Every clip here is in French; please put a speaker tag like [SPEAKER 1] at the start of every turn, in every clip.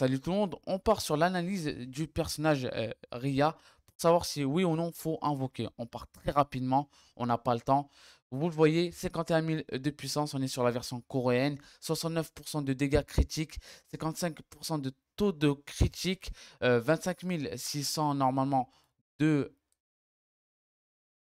[SPEAKER 1] Salut tout le monde, on part sur l'analyse du personnage euh, Ria pour savoir si oui ou non faut invoquer. On part très rapidement, on n'a pas le temps. Vous le voyez, 51 000 de puissance, on est sur la version coréenne, 69% de dégâts critiques, 55% de taux de critique, 25 euh, 600 normalement de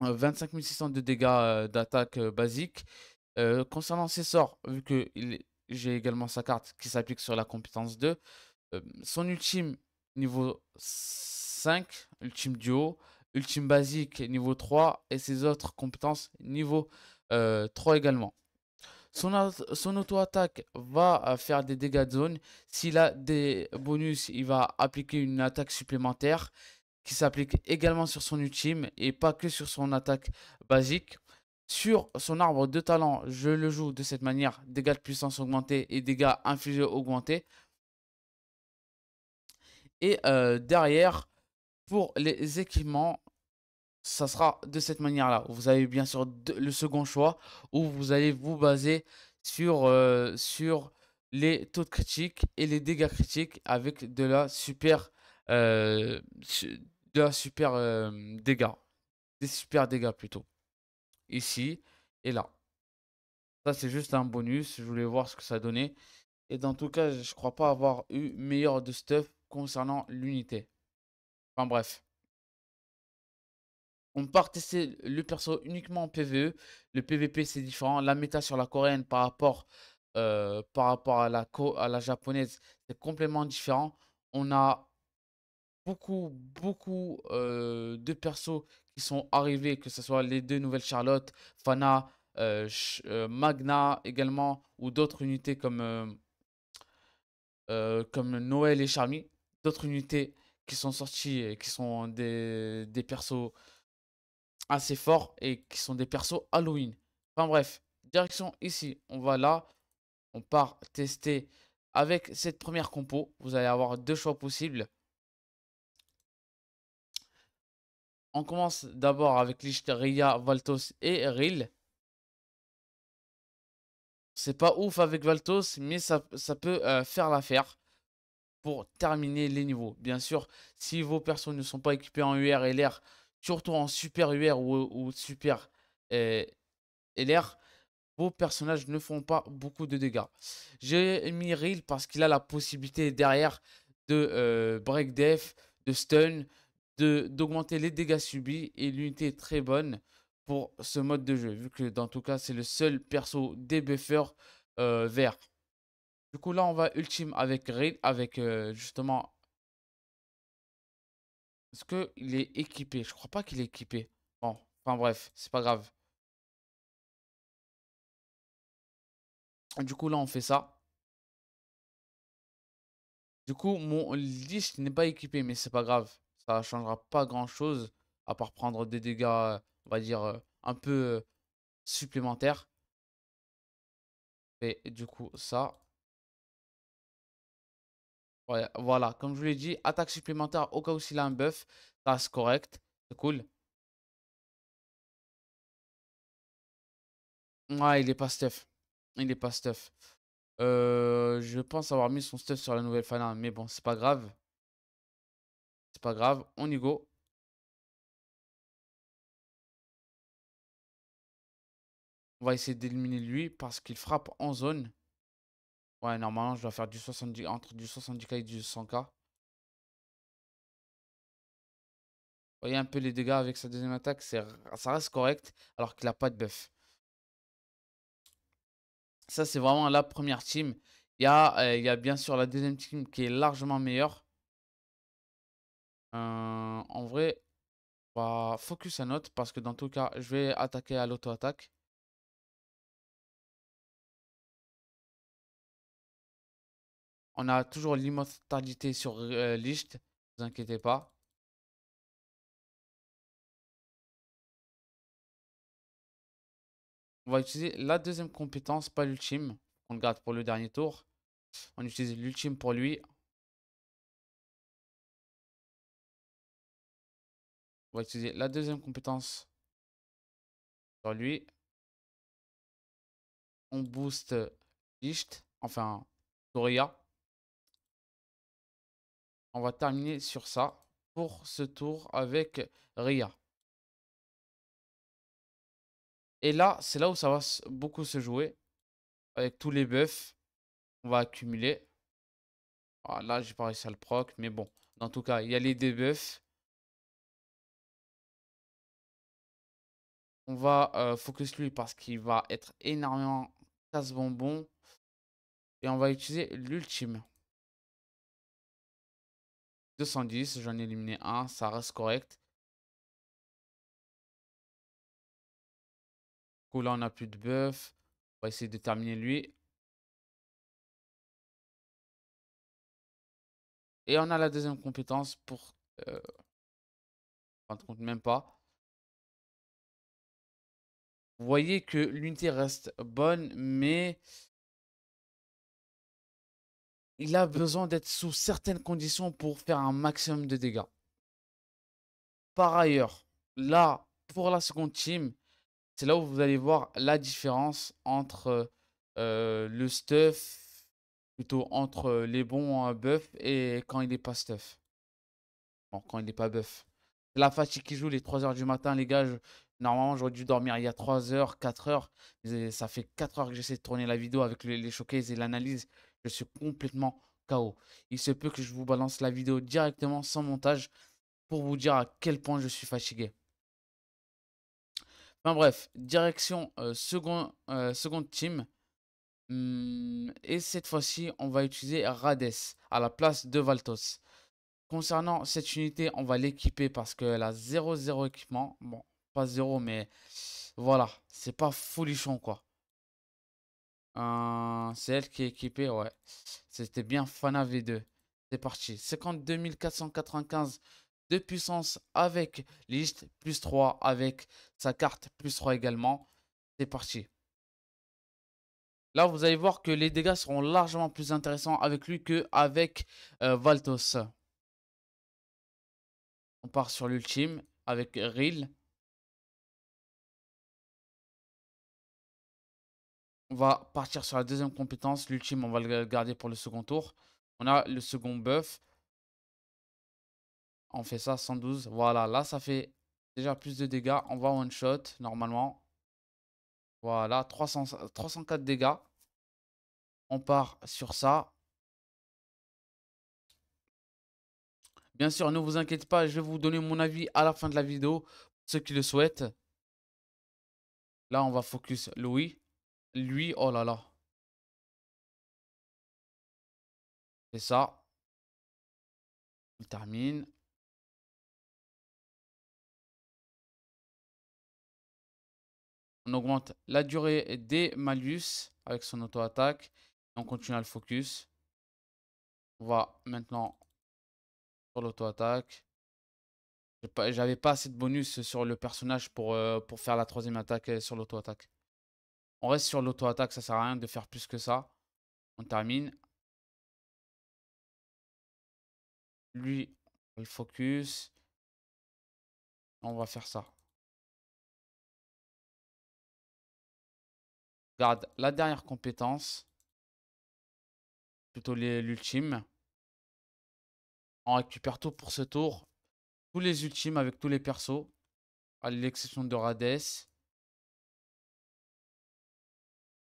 [SPEAKER 1] 25 euh, 600 de dégâts d'attaque basique. concernant ses sorts, vu que j'ai également sa carte qui s'applique sur la compétence 2, son ultime niveau 5, ultime duo, ultime basique niveau 3 et ses autres compétences niveau 3 également. Son, auto-attaque va faire des dégâts de zone. S'il a des bonus, il va appliquer une attaque supplémentaire qui s'applique également sur son ultime et pas que sur son attaque basique. Sur son arbre de talent, je le joue de cette manière. Dégâts de puissance augmentés et dégâts infligés augmentés. Et derrière, pour les équipements, ça sera de cette manière-là. Vous avez bien sûr le second choix où vous allez vous baser sur, sur les taux de critique et les dégâts critiques avec de la super, de la super dégâts. Des super dégâts plutôt. Ici et là. Ça, c'est juste un bonus. Je voulais voir ce que ça donnait. Et dans tout cas, je crois pas avoir eu meilleur de stuff concernant l'unité. Enfin bref. On part tester le perso uniquement en PVE. Le PVP c'est différent. La méta sur la coréenne par rapport, euh, par rapport à, la à la japonaise, c'est complètement différent. On a beaucoup, beaucoup euh, de persos qui sont arrivés, que ce soit les deux nouvelles Charlotte, Fana, euh, Magna également, ou d'autres unités comme, comme Noël et Charmy d'autres unités qui sont sorties et qui sont des, des persos assez forts et qui sont des persos Halloween. Enfin bref, direction ici, on va là, on part tester avec cette première compo. Vous allez avoir deux choix possibles. On commence d'abord avec Ria, Valtos et Ril. C'est pas ouf avec Valtos, mais ça, ça peut euh, faire l'affaire pour terminer les niveaux. Bien sûr, si vos persos ne sont pas équipés en UR et LR, surtout en super UR ou, super euh, LR, vos personnages ne font pas beaucoup de dégâts. J'ai mis Reel parce qu'il a la possibilité derrière de euh, break def, de stun, d'augmenter les dégâts subis et l'unité est très bonne pour ce mode de jeu vu que dans tout cas c'est le seul perso débuffer euh, vert. Du coup, là, on va ultime avec Raid, avec euh, justement. Est-ce qu'il est équipé? Je crois pas qu'il est équipé. Bon, enfin bref, c'est pas grave. Du coup, là, on fait ça. Du coup, mon liste n'est pas équipé, mais c'est pas grave. Ça changera pas grand-chose, à part prendre des dégâts, on va dire, euh, un peu euh, supplémentaires. Et du coup, ça, voilà, comme je vous l'ai dit, attaque supplémentaire au cas où s'il a un buff, ça reste correct, c'est cool. Ouais, il est pas stuff. Il est pas stuff. Euh, je pense avoir mis son stuff sur la nouvelle Fana, mais bon, c'est pas grave. C'est pas grave, on y go. On va essayer d'éliminer lui parce qu'il frappe en zone. Ouais, normalement, je dois faire du 70, entre du 70k et du 100k. Vous voyez un peu les dégâts avec sa deuxième attaque, ça reste correct alors qu'il n'a pas de buff. Ça, c'est vraiment la première team. Il y, a, euh, il y a bien sûr la deuxième team qui est largement meilleure. Euh, en vrai, on va focus à note parce que dans tout cas, je vais attaquer à l'auto-attaque. On a toujours l'immortalité sur euh, liste, ne vous inquiétez pas. On va utiliser la deuxième compétence, pas l'ultime. On le garde pour le dernier tour. On utilise l'ultime pour lui. On va utiliser la deuxième compétence sur lui. On booste Licht, enfin Doria. On va terminer sur ça pour ce tour avec Ria. Et là, c'est là où ça va beaucoup se jouer. Avec tous les buffs, on va accumuler. Ah, là, j'ai pas réussi à le proc, mais bon. En tout cas, il y a les debuffs. On va euh, focus lui parce qu'il va être énormément casse-bonbon. Et on va utiliser l'ultime. 210, j'en ai éliminé un, ça reste correct. Du coup, là, on n'a plus de buff. On va essayer de terminer lui. Et on a la deuxième compétence pour... Euh, compte même pas. Vous voyez que l'unité reste bonne, mais il a besoin d'être sous certaines conditions pour faire un maximum de dégâts. Par ailleurs, là, pour la seconde team, c'est là où vous allez voir la différence entre euh, le stuff, plutôt entre les bons euh, buffs et quand il n'est pas stuff. Bon, quand il n'est pas buff. La fatigue qui joue les 3h du matin, les gars. Normalement, j'aurais dû dormir il y a 3 h 4 h Ça fait 4 heures que j'essaie de tourner la vidéo avec les, les showcases et l'analyse. Je suis complètement KO. Il se peut que je vous balance la vidéo directement sans montage pour vous dire à quel point je suis fatigué. Enfin bref, direction euh, second, euh, seconde team. Hmm, et cette fois-ci, on va utiliser Rades à la place de Valtos. Concernant cette unité, on va l'équiper parce qu'elle a 0-0 équipement. Bon, pas 0, mais voilà, c'est pas folichon quoi. Euh, c'est elle qui est équipée, ouais. C'était bien Fana V2. C'est parti. 52 495 de puissance avec liste, plus 3 avec sa carte, plus 3 également. C'est parti. Là, vous allez voir que les dégâts seront largement plus intéressants avec lui que avec euh, Valtos. On part sur l'ultime avec Ril. On va partir sur la deuxième compétence. L'ultime, on va le garder pour le second tour. On a le second buff. On fait ça, 112. Voilà, là, ça fait déjà plus de dégâts. On va one shot, normalement. Voilà, 300, 304 dégâts. On part sur ça. Bien sûr, ne vous inquiétez pas, je vais vous donner mon avis à la fin de la vidéo, ceux qui le souhaitent. Là, on va focus Louis. Lui, oh là là. C'est ça. Il termine. On augmente la durée des malus avec son auto-attaque. On continue à le focus. On va maintenant sur l'auto-attaque. J'avais pas assez de bonus sur le personnage pour, euh, pour faire la troisième attaque euh, sur l'auto-attaque. On reste sur l'auto-attaque, ça sert à rien de faire plus que ça. On termine. Lui, le focus. On va faire ça. Garde la dernière compétence. Plutôt l'ultime. On récupère tout pour ce tour. Tous les ultimes avec tous les persos. À l'exception de Rades.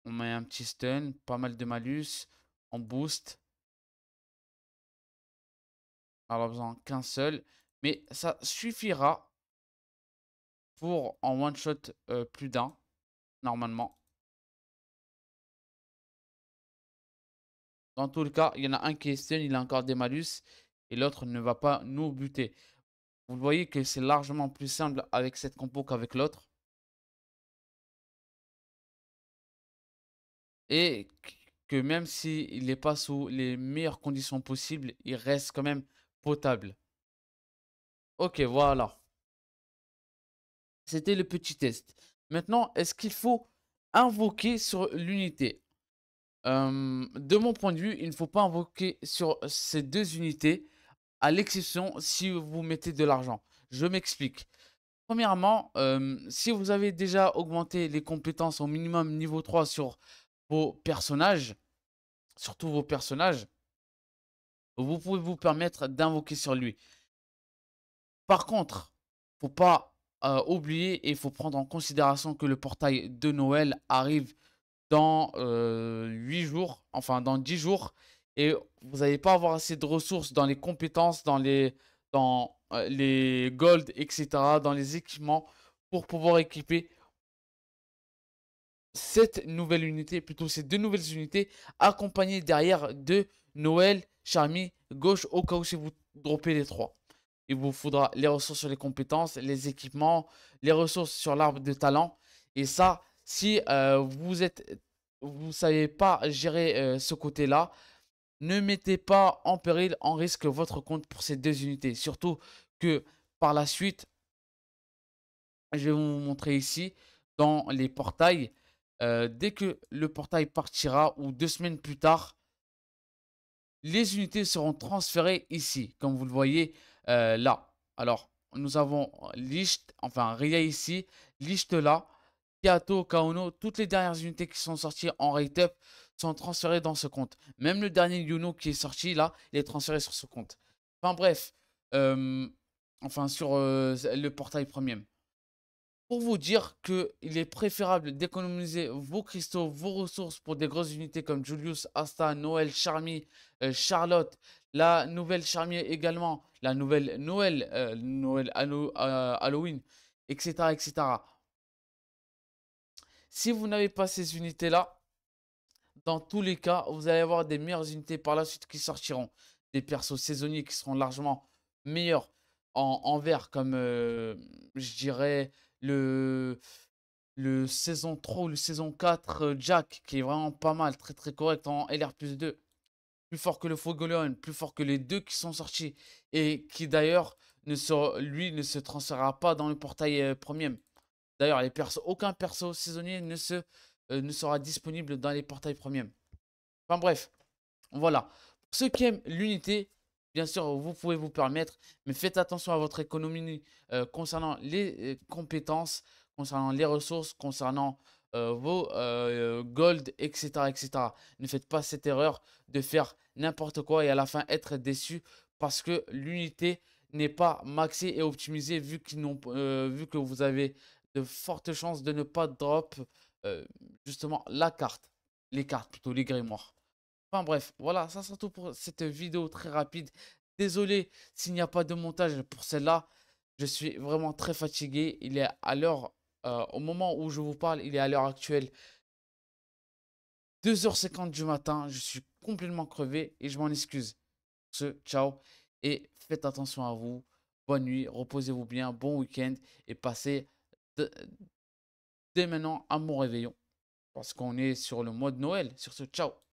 [SPEAKER 1] On met un petit stun, pas mal de malus. On boost. Alors, besoin qu'un seul. Mais ça suffira pour en one shot euh, plus d'un, normalement. Dans tout le cas, il y en a un qui est stun, il a encore des malus. Et l'autre ne va pas nous buter. Vous voyez que c'est largement plus simple avec cette compo qu'avec l'autre. Et que même s'il n'est pas sous les meilleures conditions possibles, il reste quand même potable. Ok, voilà. C'était le petit test. Maintenant, est-ce qu'il faut invoquer sur l'unité? De mon point de vue, il ne faut pas invoquer sur ces deux unités, à l'exception si vous mettez de l'argent. Je m'explique. Premièrement, si vous avez déjà augmenté les compétences au minimum niveau 3 sur vos personnages, surtout vos personnages, vous pouvez vous permettre d'invoquer sur lui. Par contre, faut pas euh, oublier et il faut prendre en considération que le portail de Noël arrive dans 8 euh, jours, enfin dans 10 jours, et vous n'allez pas avoir assez de ressources dans les compétences, dans les, dans, euh, les gold, etc., dans les équipements pour pouvoir équiper cette nouvelle unité, plutôt ces deux nouvelles unités, accompagnées derrière de Noël, Charmy, gauche, au cas où si vous droppez les trois. Il vous faudra les ressources sur les compétences, les équipements, les ressources sur l'arbre de talent. Et ça, si euh, vous êtes, vous savez pas gérer euh, ce côté-là, ne mettez pas en péril, en risque votre compte pour ces deux unités. Surtout que par la suite, je vais vous montrer ici dans les portails. Euh, dès que le portail partira ou deux semaines plus tard, les unités seront transférées ici, comme vous le voyez euh, là. Alors, nous avons Licht, enfin Ria ici, Licht là, Kato, Kaono, toutes les dernières unités qui sont sorties en rate-up sont transférées dans ce compte. Même le dernier Yuno qui est sorti là, il est transféré sur ce compte. Enfin bref, euh, enfin sur le portail premium pour vous dire qu'il est préférable d'économiser vos cristaux, vos ressources pour des grosses unités comme Julius, Asta, Noël, Charmy, euh, Charlotte, la nouvelle Charmy également, la nouvelle Noël, euh, Noël euh, Halloween, etc., etc. Si vous n'avez pas ces unités-là, dans tous les cas, vous allez avoir des meilleures unités par la suite qui sortiront. Des persos saisonniers qui seront largement meilleurs en, en vert, comme je dirais le, saison 3 ou le saison 4 euh, Jack, qui est vraiment pas mal, très très correct en LR plus 2. Plus fort que le Fogoleon, plus fort que les deux qui sont sortis. Et qui d'ailleurs, ne se, lui, ne se transférera pas dans le portail euh, premium. D'ailleurs, aucun perso saisonnier ne, se, euh, sera disponible dans les portails premium. Enfin bref, voilà. Ceux qui aiment l'unité, Bien sûr, vous pouvez vous permettre, mais faites attention à votre économie euh, concernant les euh, compétences, concernant les ressources, concernant euh, vos gold, etc., etc. Ne faites pas cette erreur de faire n'importe quoi et à la fin être déçu parce que l'unité n'est pas maxée et optimisée vu, vu que vous avez de fortes chances de ne pas drop justement la carte, les cartes plutôt, les grimoires. Enfin bref, voilà, ça sera tout pour cette vidéo très rapide. Désolé s'il n'y a pas de montage pour celle-là. Je suis vraiment très fatigué. Il est à l'heure, euh, au moment où je vous parle, il est à l'heure actuelle 2h50 du matin. Je suis complètement crevé et je m'en excuse. Ce, ciao et faites attention à vous. Bonne nuit, reposez-vous bien, bon week-end et passez dès maintenant à mon réveillon. Parce qu'on est sur le mois de Noël. Sur ce, ciao